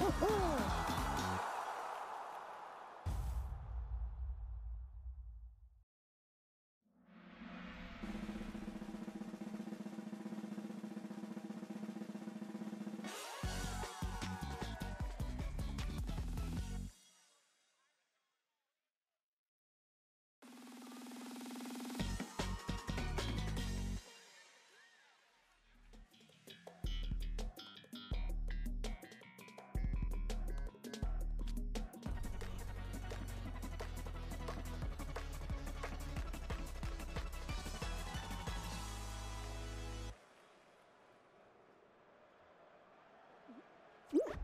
으 으. Ooh.